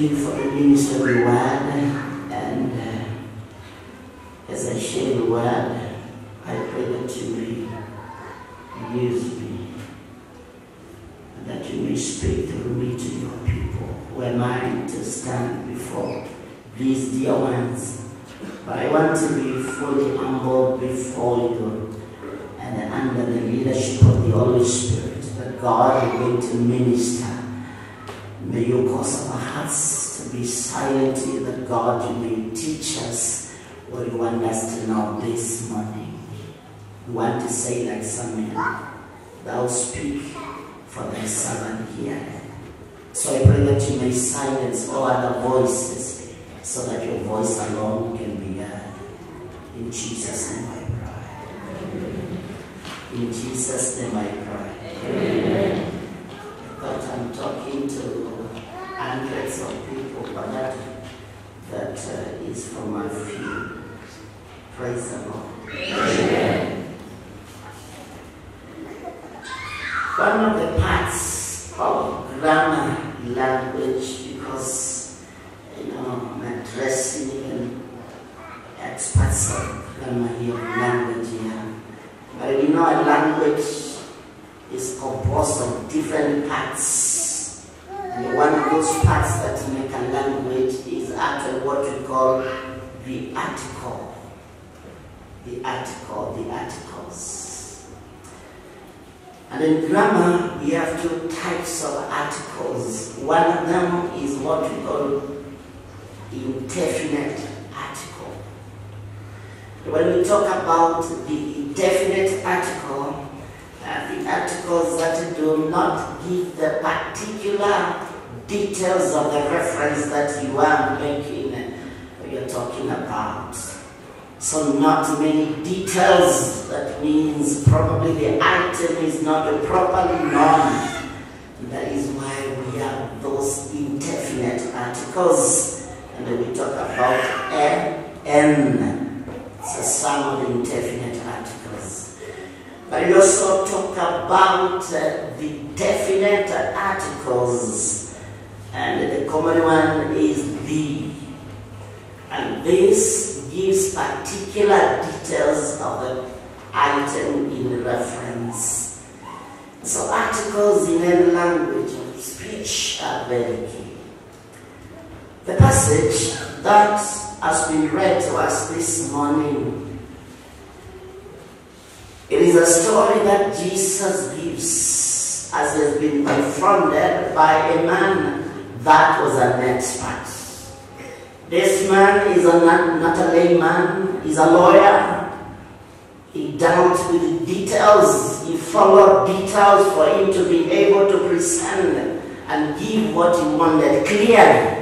you for the ministry word. And uh, as I share the word, I pray that you may use me and that you may speak through me to your people. Who am I to stand before these dear ones? But I want to be fully humbled before you and under the leadership of the Holy Spirit that God is going to minister. May you cause our hearts to be silent here, that God you may teach us what you want us to know this morning. We want to say like Samuel, Thou speak for thy servant here. So I pray that you may silence all other voices so that your voice alone can be heard. In Jesus' name I pray. In Jesus' name I pray. I thought I'm talking to hundreds of people, but that, that uh, is from my few. Praise the Lord. One of the parts of grammar language, because you know, I'm addressing even experts of grammar here, language here. But you know, a language is composed of different parts. And one of those parts that make a language is actually what we call the article. The article, the articles. And in grammar, we have two types of articles. One of them is what we call indefinite article. When we talk about the indefinite article, uh, the articles that do not give the particular details of the reference that you are making, you're talking about. So not many details, that means probably the item is not properly known. That is why we have those indefinite articles. And then we talk about N. It's a sum of indefinite articles. But we also talk about uh, the definite articles. And the common one is the. And this gives particular details of the item in reference. So articles in any language of speech are very key. The passage that has been read to us this morning, it is a story that Jesus gives as he has been confronted by a man that was an expert. This man is a, not, a layman, he's a lawyer. He dealt with details, he followed details for him to be able to present and give what he wanted clearly.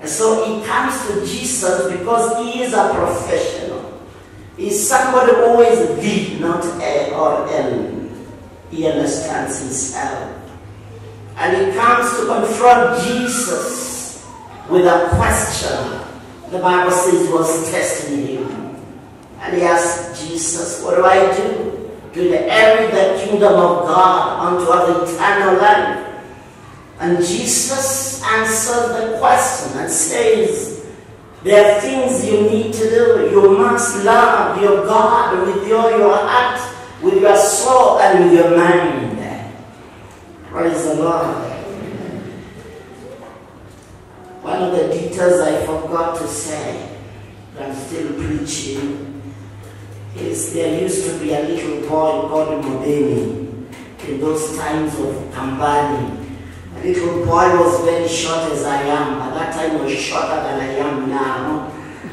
And so he comes to Jesus because he is a professional. He's somebody who is the, not A or N. He understands himself. And he comes to confront Jesus with a question. The Bible says he was testing him. And he asked Jesus, What do I do to inherit the kingdom of God unto eternal life? And Jesus answered the question and says, There are things you need to do. You must love your God with your, your heart, with your soul, and with your mind. Praise the Lord. One of the details I forgot to say, but I'm still preaching, is there used to be a little boy called Muthini in those times of Kambani. A little boy was very short as I am. At that time was shorter than I am now.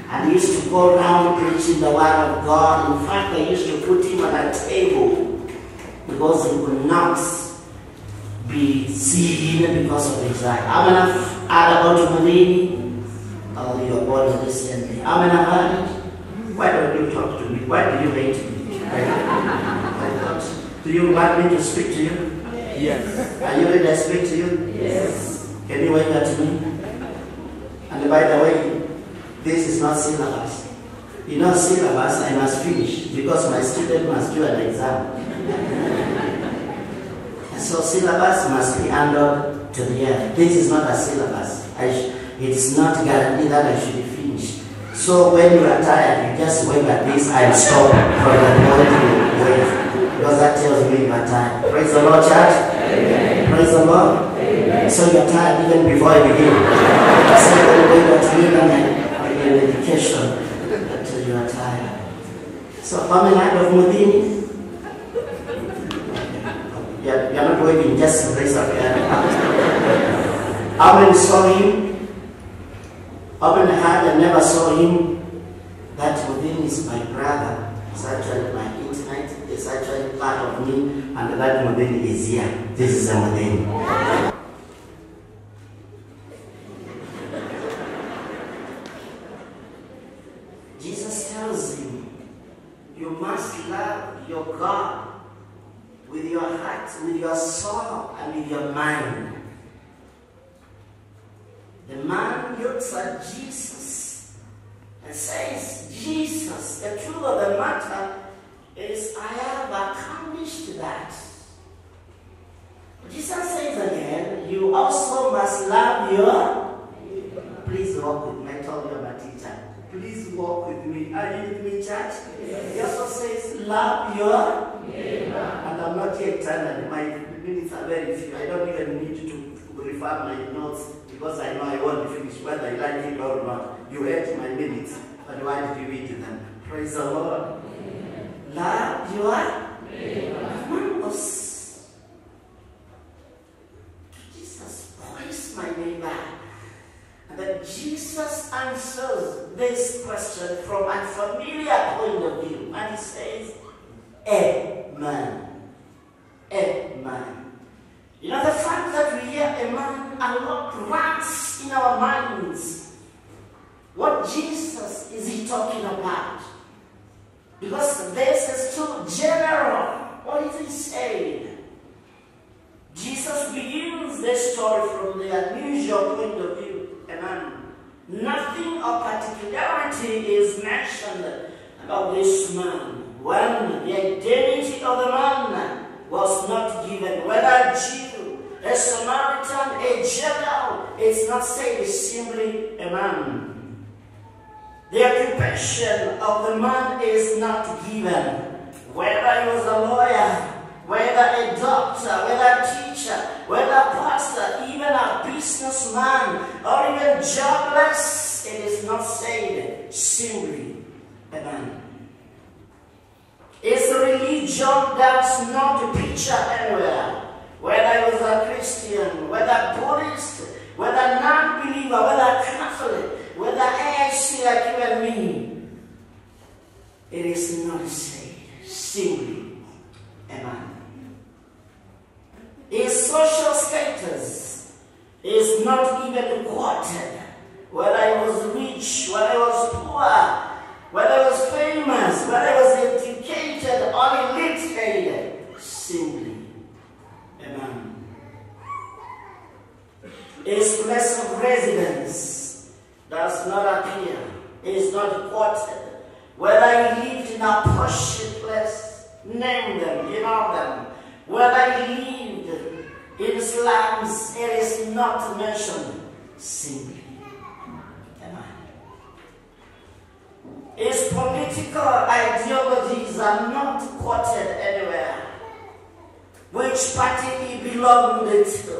And he used to go around preaching the word of God. In fact, I used to put him at a table because he could not be seen because of. I'm gonna add about Muthini. Oh, your boy recently. I'm gonna add Why don't you talk to me? Why do you hate me? do you want me to speak to you? Yes. Are you ready to speak to you? Yes. Can you wave at me? And by the way, this is not syllabus. You know, syllabus I must finish because my student must do an exam. And so syllabus must be handed to the end. This is not a syllabus. I sh- it's not guaranteed that I should be finished. So when you are tired, you just wave at this and stop for the you wait. Because that tells me you are tired. Praise the Lord, church. Praise the Lord. So you're tired even before I begin. Said, when you wave at me, then your medication until you are tired. So how many out of Muthini? You're, you're not waving, just raise up your hand. How saw him? Many had and never saw him? That within is my brother. It's actually my intimate. It's actually part of me. And that within is here. This is the within. Jesus tells him, you must love your God your heart, with your soul, and with your mind. The man looks at Jesus and says, Jesus, the truth of the matter is I have accomplished that. Jesus says again, you also must love your. Please walk with me. I told you about teacher. Please walk with me. Are you with me, church? He also says, love your. And I'm not yet done. My minutes are very few. I don't even need to refer my notes because I know I won't finish whether I like it or not. You ate my minutes, but why did you eat them? Praise the Lord. Love your among us. Jesus, praise my neighbor? And then Jesus answers this question from a familiar point of view. And he says, a man. A man. You know, the fact that we hear a man a lot runs in our minds. What Jesus is he talking about? Because this is too general. What is he saying? Jesus begins this story from the unusual point of view. A man. Nothing of particularity is mentioned about this man. When the identity of the man was not given, whether Jew, a Samaritan, a Gentile, it's not said, it's simply a man. The occupation of the man is not given. Whether he was a lawyer, whether a doctor, whether a teacher, whether a pastor, even a businessman, or even jobless, it is not said simply a man. His religion that's not a picture anywhere. Whether he was a Christian, whether Buddhist, whether non-believer, whether Catholic, whether AIC like you and me, it is not said simply a man. His social status is not even quoted. Whether he was rich, whether he was poor, whether he was famous, whether he was educated or illiterate, simply a man. His place of residence does not appear, is not quoted. Whether he lived in a posh place, name them, you know them. Whether he lived in slums, it is not mentioned. Simply a man. His political ideologies are not quoted anywhere. Which party he belonged to,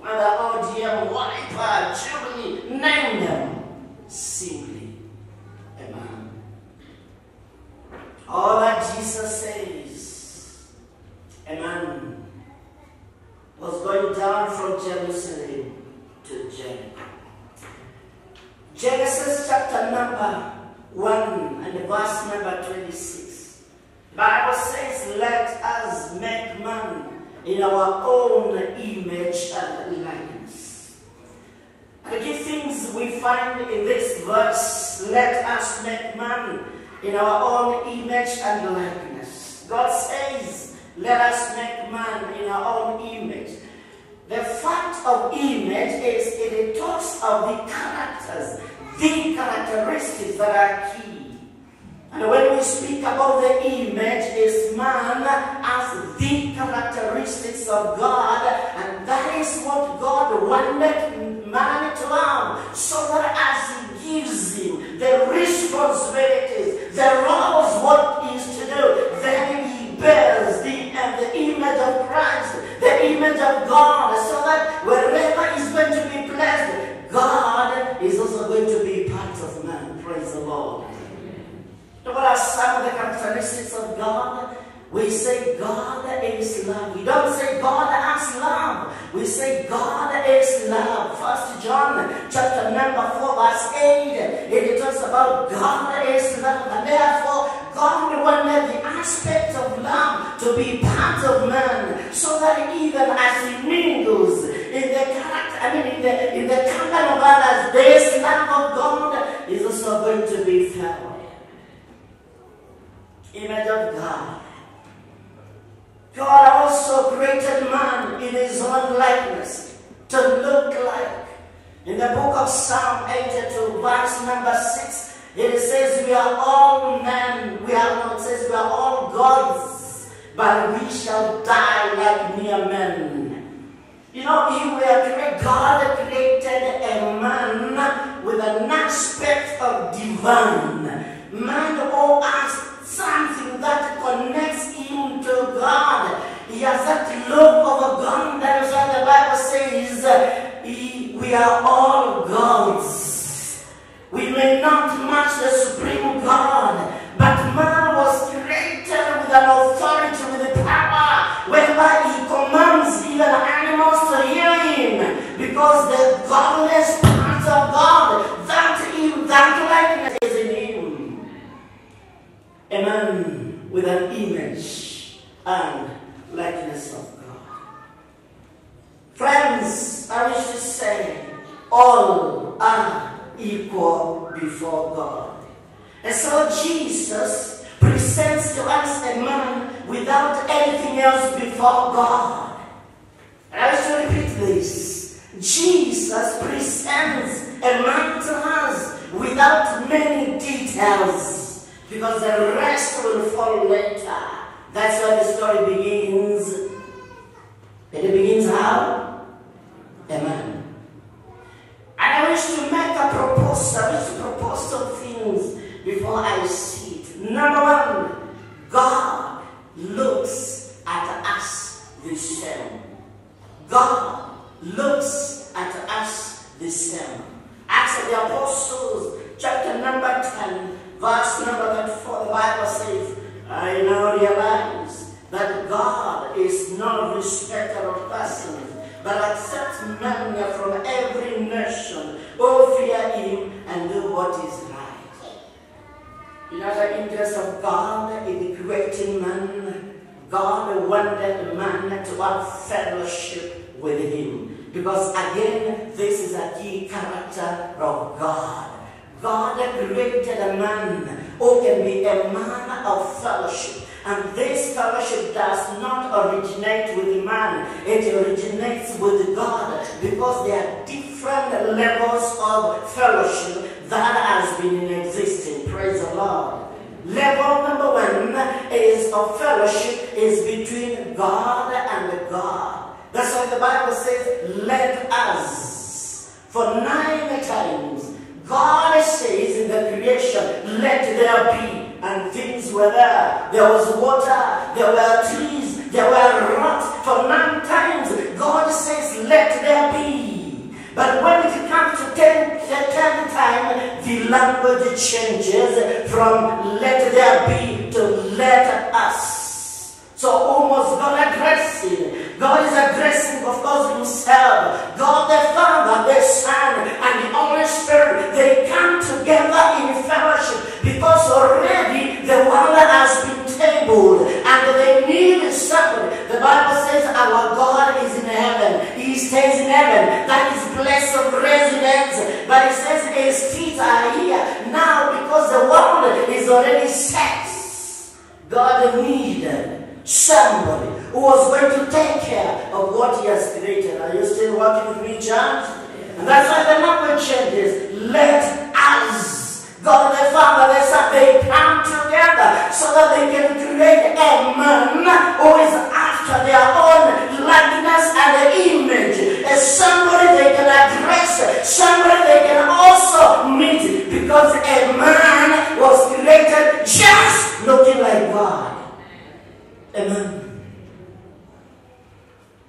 whether ODM, Wiper, Jubilee, name them. Simply a man. All that Jesus says, a man was going down from Jerusalem to Jericho. Genesis chapter number 1 and verse number 26. Bible says, let us make man in our own image and likeness. The key we find in this verse, let us make man in our own image and likeness. God says, let us make man in our own image. The fact of image is it talks of the characters, the characteristics that are key And when we speak about the image, is man as the characteristics of God, and that is what God wanted man to have, so that as He gives him the responsibilities, the roles, what he is to do, then he bears the, uh, the image of Christ, the image of God, so that wherever he's going to be blessed, God is also going to be part of man. Praise the Lord. What are some of the characteristics of God? We say God is love. We don't say God has love. We say God is love. First John chapter number 4 verse 8. It talks about God is love. And therefore God wanted the aspect of love to be part of man. So that even as he mingles in the character, I mean in the in the company of others, this love of God is also going to be felt. Image of God. God also created man in his own likeness to look like. In the book of Psalm 82, verse number 6, it says, We are all men, we are not, says, We are all gods, but we shall die like mere men. You know, he were God created a man with an aspect of divine. Man oh, all has something that connects him to God. He has that look of a God. That is why the Bible says he, we are all gods. We may not match the supreme God, but man was created with an authority, with a power, whereby he commands even animals to hear him, because the godless part of God, that, in, that likeness is in him. A man with an image and likeness of God. Friends, I wish to say, all are equal before God. And so Jesus presents to us a man without anything else before God. And I to repeat this. Jesus presents a man to us without many details because the rest will follow later. That's where the story begins. And it begins how? A man. And I wish to make a proposal. I wish to propose some things before I see it. Number one, God looks at us the same. God looks at us the same. Acts of the Apostles, chapter number 10, verse number 34, the Bible says, uh, I now realize that God is no respecter of persons, but accepts men from every nation who fear Him and do what is right. In the interest of God in creating man, God wanted man to have fellowship with Him. Because again, this is a key character of God. Created a man who can be a man of fellowship. And this fellowship does not originate with man, it originates with God because there are different levels of fellowship that has been in existence. Praise the Lord. Level number one is of fellowship is between God and God. That's why the Bible says, let us. For nine times, God says in the creation, let there be. And things were there. There was water, there were trees, there were rocks. For nine times, God says, let there be. But when it comes to ten, the tenth time, the language changes from let there be to let us. So almost God addressing. God is addressing, of course, Himself. God the Father, the Son, and the Holy Spirit, they come together in fellowship because already the world has been tabled and they need somebody. The Bible says our God is in heaven. He stays in heaven. That is place of residence. But it says his feet are here now because the world is already set. God needed somebody who was going to take care of what he has created. Are you still working with me, church? And that's why the language changes. Let us, God the Father, the Son, they come together so that they can create a man who is after their own likeness and image. As somebody they can address, somebody they can also meet because a man was created just looking like God. Amen.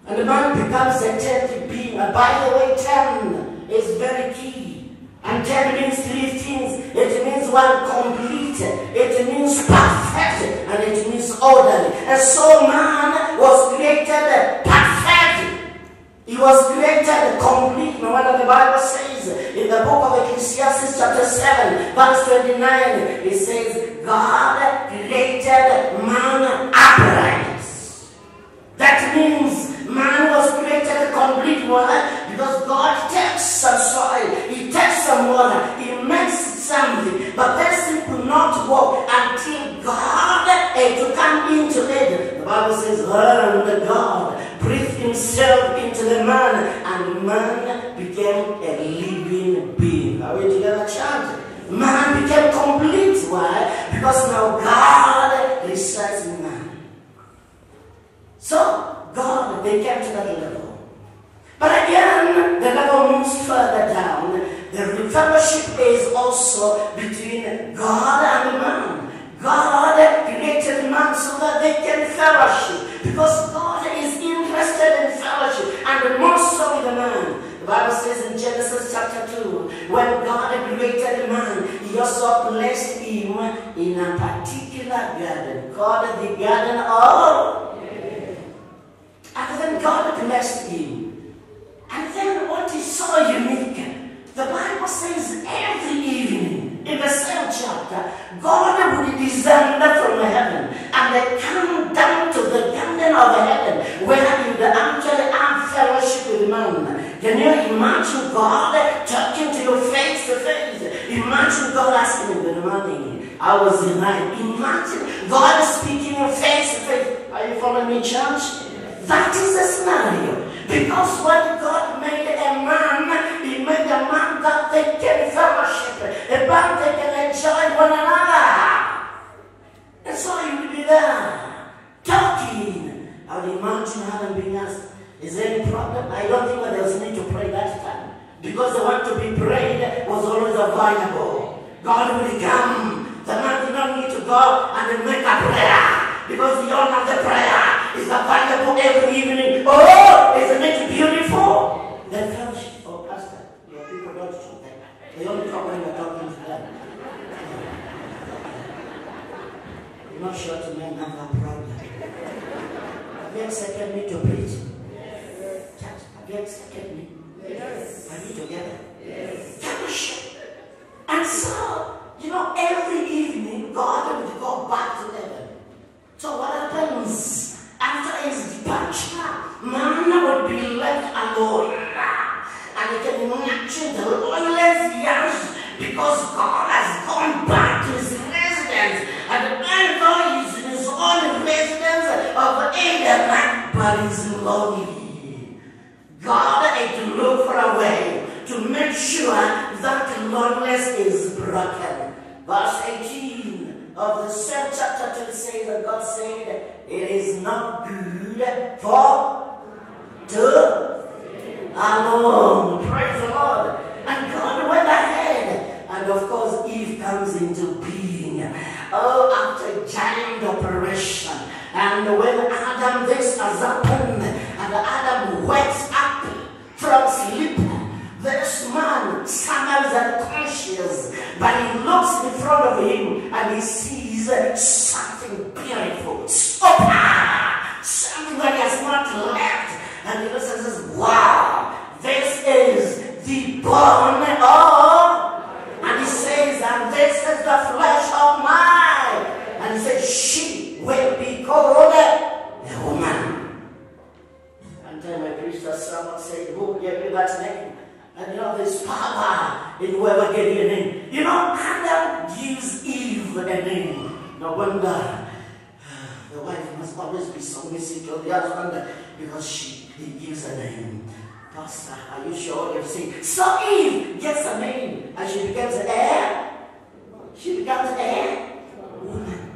And the man becomes a tenth being. And by the way, ten is very key. And ten means three things. It means one complete. It means perfect. And it means orderly. And so man was created perfect. He was created complete. Wonder the Bible says in the book of Ecclesiastes chapter 7 verse 29 it says God created man upright. That means man was created complete one because God takes some soil, He takes some water, He makes God you, good morning. I was in line. Imagine God speaking face to face. Are you following me, church? That is the scenario. Because when God made a man, He made a man that they can fellowship, a man they can enjoy one another. And so you will be there, talking. I would imagine having been asked, is there any problem? I don't think there was need to pray that time. Because the one to be prayed was always available. God will come. The man did not need to go and make a prayer. Because the honor of the prayer is available every evening. Oh, isn't it beautiful? The fellowship. Oh, Pastor, your people don't talk that. They only talk when you're talking to them. You're not sure to men have a problem. Have you accepted me to preach? Yes. Have you accepted me? Yes. Are we together? Yes. Fellowship. And so, you know, every evening, God would go back to heaven. So what happens after his departure? Manna would be left alone. And you can imagine the loneliest years because God has gone Give a name. No wonder the wife must always be submissive to the husband because she he gives a name. Pastor, are you sure you've seen? So Eve gets a name and she becomes an heir. She becomes an heir. Woman.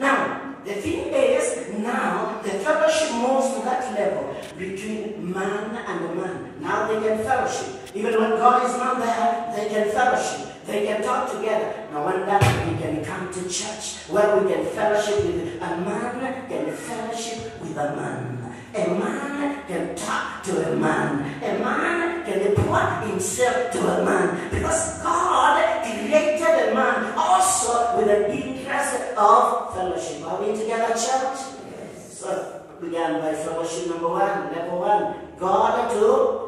Now, the thing is, now the fellowship moves to that level between man and man. Now they can fellowship. Even when God is not there, they can fellowship. They can talk together. No wonder we can come to church where we can fellowship with a man can fellowship with a man. A man can talk to a man. A man can pour himself to a man. Because God created a man also with an interest of fellowship. Are we together, church? Yes. So, began by fellowship number one. Number one, God to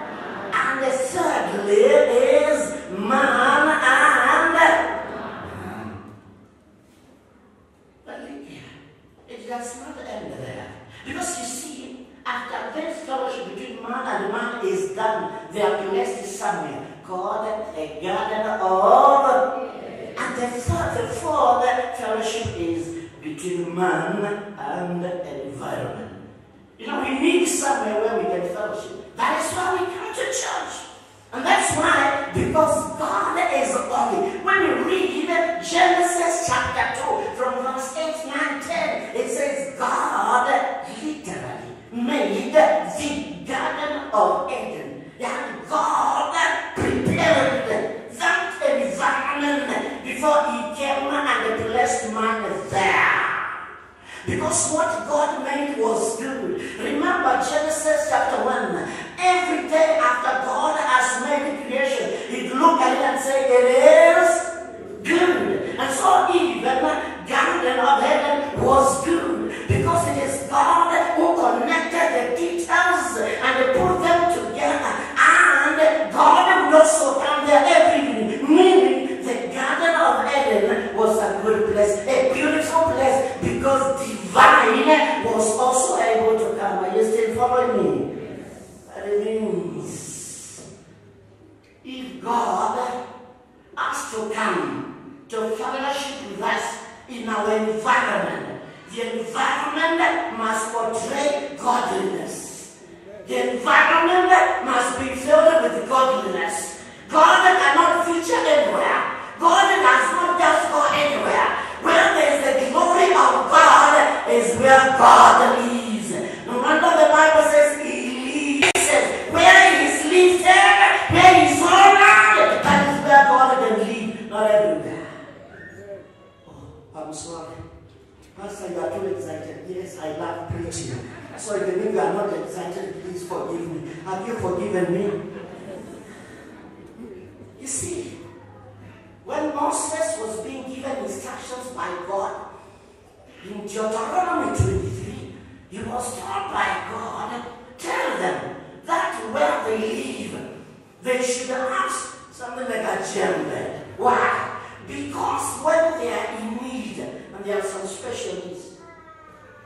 They should have something like a gentleman. Why? Because when they are in need, and they are some special needs,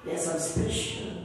they are some special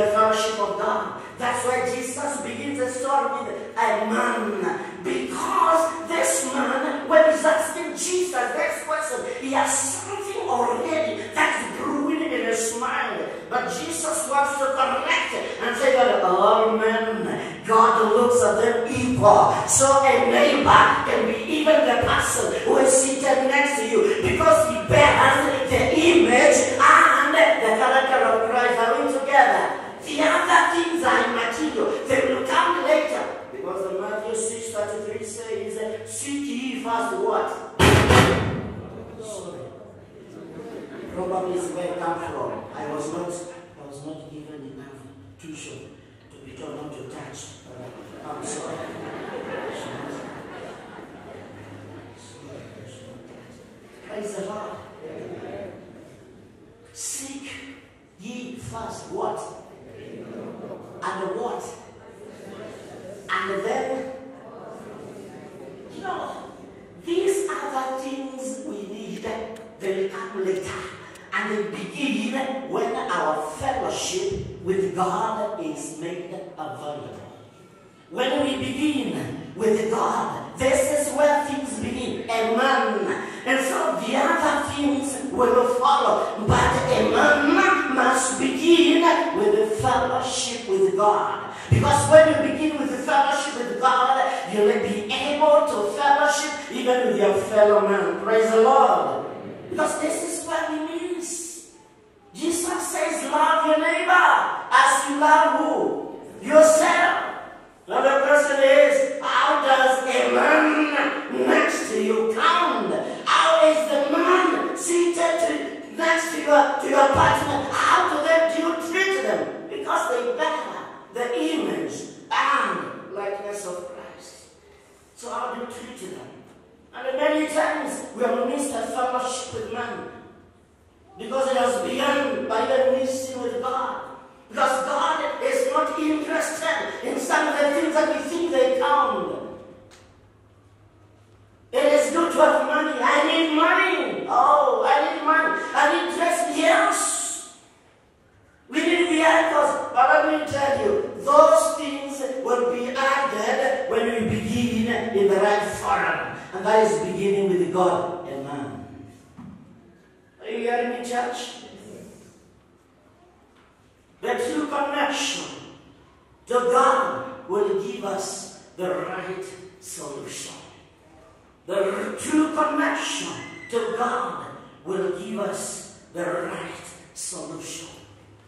the fellowship of God. That's why Jesus begins the story with a man. Because this man, when he's asking Jesus this question, he has something already that's brewing in his mind. But Jesus wants to correct and say that all men, God looks at them equal. So a neighbor can be even the person who is seated next to you because he bears the image and the character of Christ. Are we together? The other things are immaterial. They will come later. Because the Matthew 6 33 says, Seek ye first what? Probably is where I come from. I was not I was not given enough tuition to be told not to touch. I'm sorry. Praise the Lord. Seek ye first what? And the what? And then, you know, these other things we need, they come later. And they begin when our fellowship with God is made available. When we begin with God, this is where things begin. Amen. And so the other things will follow. But a man must begin with the fellowship with God. Because when you begin with the fellowship with God, you'll be able to fellowship even with your fellow man. Praise the Lord. Because this is what he means. Jesus says, love your neighbor as you love who? Yourself. Another question is, how does a man next to you count? How is the man seated next to your, to your partner? How do, they, do you treat them? Because they bear the image and likeness of Christ. So how do you treat them? And many times we have missed a fellowship with man. Because it has begun by the missing with God. Because God is not interested in some of the things that we think they count. It is good to have money. I need money. Oh, I need money. I need dress. Yes. We need vehicles. But let me tell you, those things will be added when we begin in the right forum. And that is beginning with God and man. Are you hearing me, church? The true connection to God will give us the right solution. The true connection to God will give us the right solution.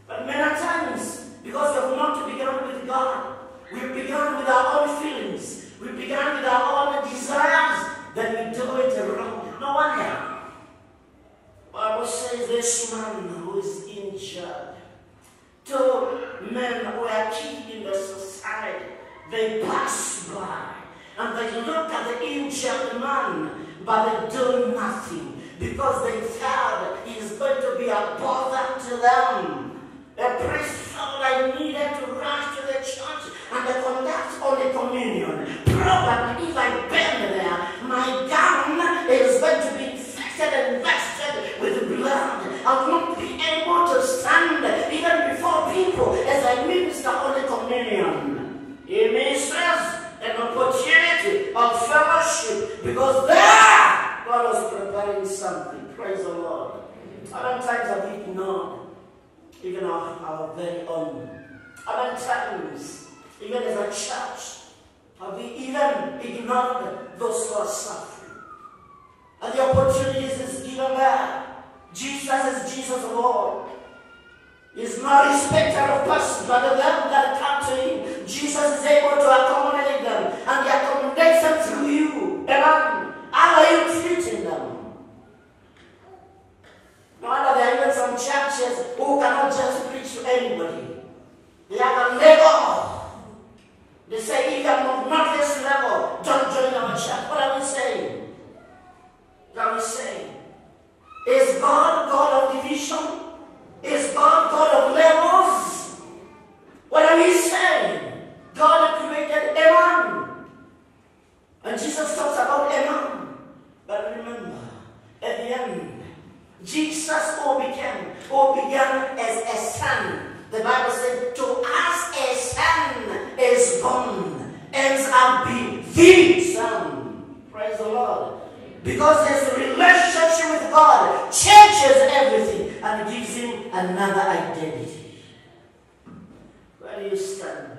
But many times, because we have not begun with God, we've begun with our own feelings, we've begun with our own desires, then we do it wrong. No wonder. Bible says this man who is injured Two men were key in the society. They pass by and they look at the injured man, but they do nothing because they felt he is going to be a bother to them. The priest felt I needed to rush to the church and to conduct Holy Communion. Probably if I bend there, my gown is going to be infected and invested with blood. I will not be able to stand even before people as I minister Holy Communion. It misses an opportunity of fellowship because there God was preparing something. Praise the Lord. How many times have we ignored even our, our very own? How many times, even as a church, have we even ignored those who are suffering? And the opportunities is given there. Jesus is Jesus Lord. He's not respecter of persons, but of them that come to him. Jesus is able to accommodate them, and he accommodates them through you. Amen. How are you treating them? No wonder there are even some churches who cannot just preach to anybody. They have a level. They say, if you are not this level, don't join our church. What are we saying? What are we saying? Is God God of division? Is God God of levels? What are we saying? God created man. And Jesus talks about a man. But remember, at the end, Jesus all became, all began as a son. The Bible said, to us a son is born, ends up being the son. Praise the Lord. Because his relationship with God changes everything and gives him another identity. Where do you stand?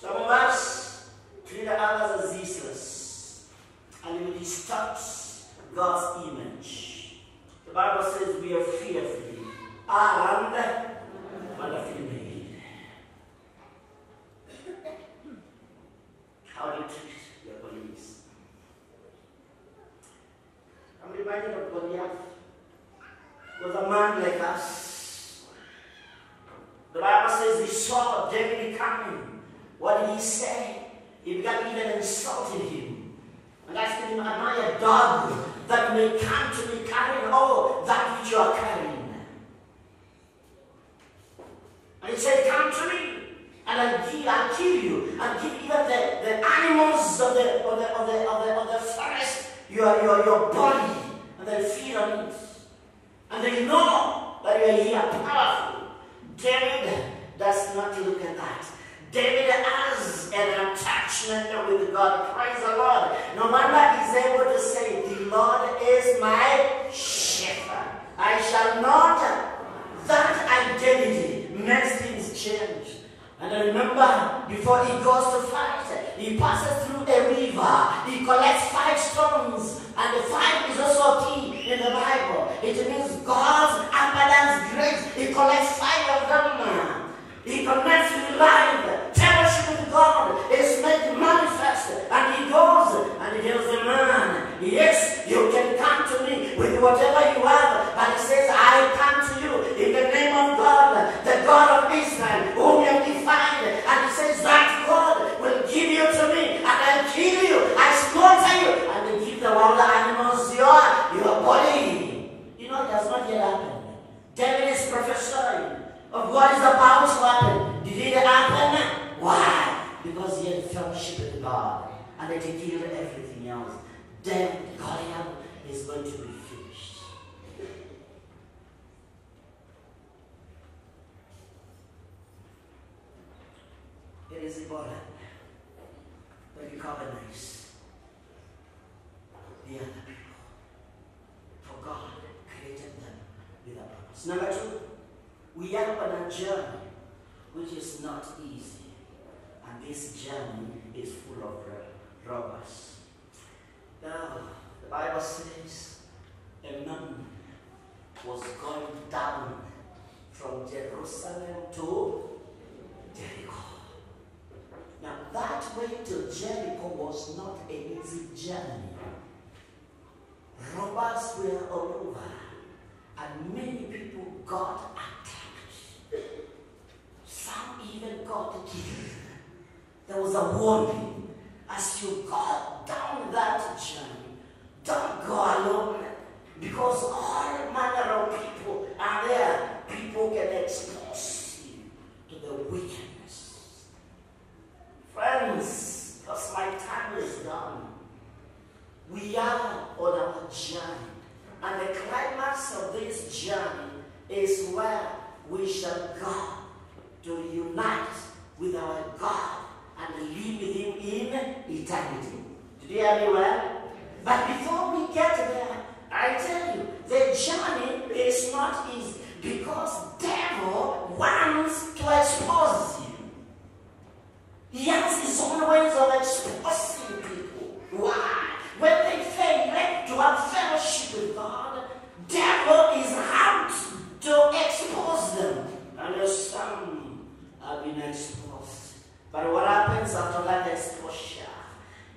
Some of us, treat others as useless. And it distorts God's image. The Bible says we are fearfully and wonderfully made. How do you treat your colleagues? I'm reminded of Goliath. Was a man like us. The Bible says he saw David coming. What did he say? He began even insulting him. And asking him, Am I a dog that may come to me carrying all that which you are carrying? And he said, Come to me, and I'll, give, I'll kill you. I'll give even the, the animals of the, of, the, of, the, of, the, of the forest your, your, your body, and they'll feed on it. And they know that you are here powerful. David not look at that. David has an attachment with God. Praise the Lord. No wonder he's able to say, The Lord is my shepherd. I shall not. That identity makes things change. And I remember before he goes to fight, he passes through a river. He collects five stones. And the five is also a key in the Bible. It means God's abundance grace. He collects five of them. He connects with life. Fellowship with God is made manifest. And he goes and he tells the man, Yes, you can come to me with whatever you have. But he says, I come to you in the name of God, the God of Israel, whom you have defied. And he says, That God will give you to me, and I'll kill you, I slaughter you, and I give the wild animals your, your body. You know, it has not yet happened. David is prophesying of what is about to happen. Did it happen? Why? Because he had fellowship with God and that he killed everything else. Then Goliath is going to be finished. It is important that you colonize the other people. For God created them with a purpose. Number two, we are on a journey which is not easy. And this journey is full of robbers. Now, the Bible says a man was going down from Jerusalem to Jericho. Now, that way to Jericho was not an easy journey. Robbers were all over, and many people got attacked. Even got killed. There was a warning as you go down that journey. Don't go alone because all manner of people are there. People can expose you to the wickedness. Friends, because my time is done, we are on our journey. And the climax of this journey is where we shall go to unite with our God and live with Him in eternity. Did you hear me well? But before we get there, I tell you, the journey is not easy because devil wants to expose you. He has his own ways of exposing people. Why? When they fail to have fellowship with God, devil is out to expose them. And some have been exposed. But what happens after that exposure?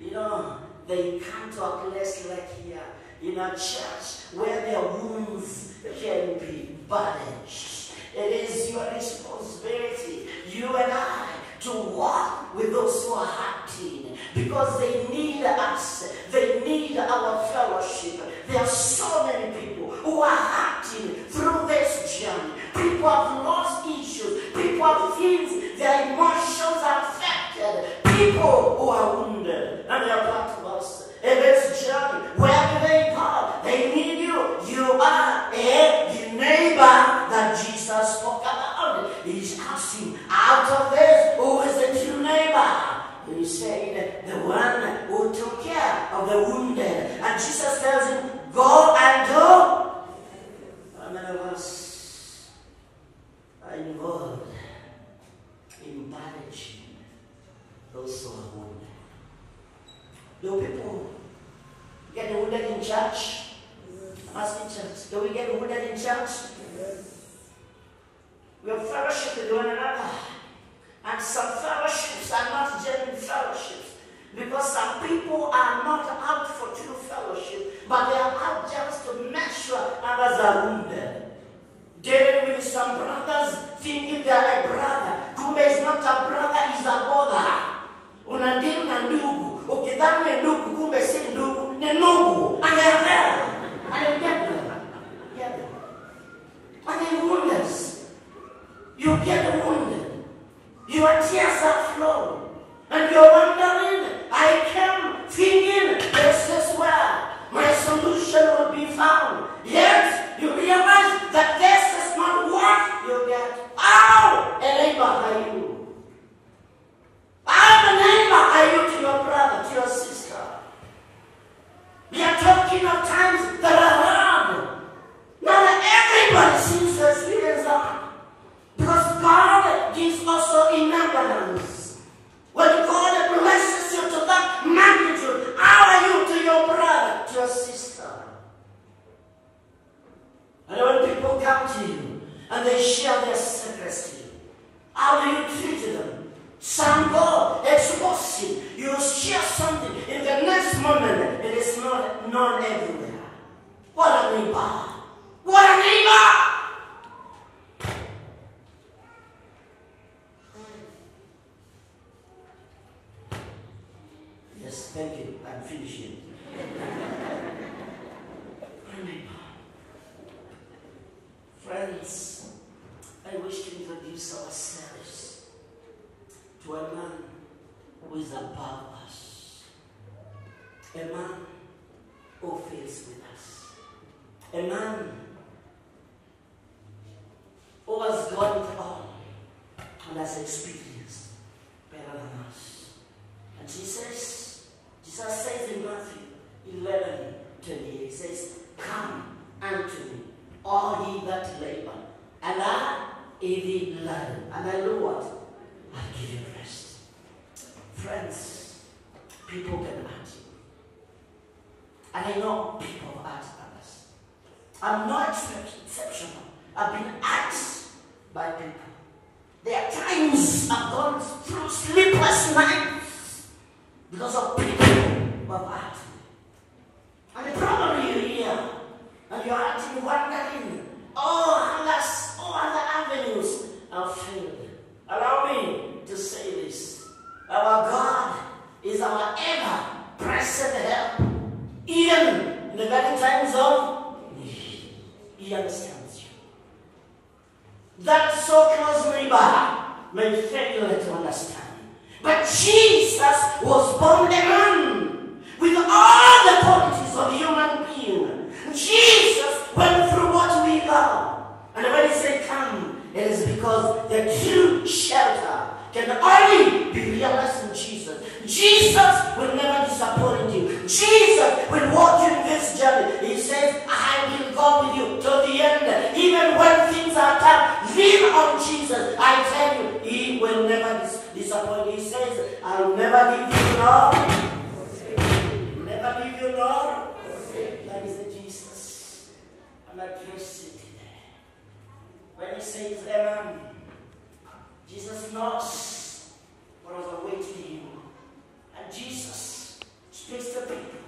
You know, they come to a place like here in a church where their wounds can be bandaged. It is your responsibility, you and I, to walk with those who are hurting because they need us. They need our fellowship. There are so many people who are hurting through this journey. People have lost issues. People have things, their emotions are affected. People who are wounded. And they are part of us. In this journey, where do they go? They need you. You are a neighbor that Jesus spoke about. He's asking, out of this, who is the true neighbor? He said, the one who took care of the. be realized in Jesus. Jesus will never disappoint you. Jesus will walk you in this journey. He says, I will go with you to the end. Even when things are tough, lean on Jesus. I tell you, he will never dis disappoint you. He says, I will never leave you nor never leave you alone. that is the Jesus. And I praise you today. When he says, Amen, Jesus knows was awaiting him. And Jesus speaks to people,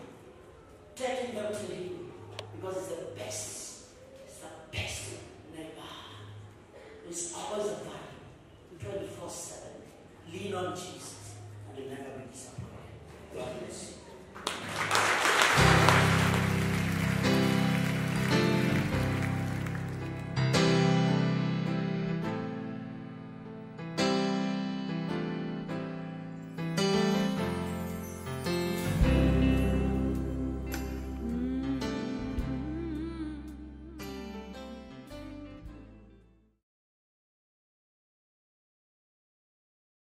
taking them to him because it's the best. It's the best neighbor. It's always a value. 24 7. Lean on Jesus and you'll never be disappointed. God bless you.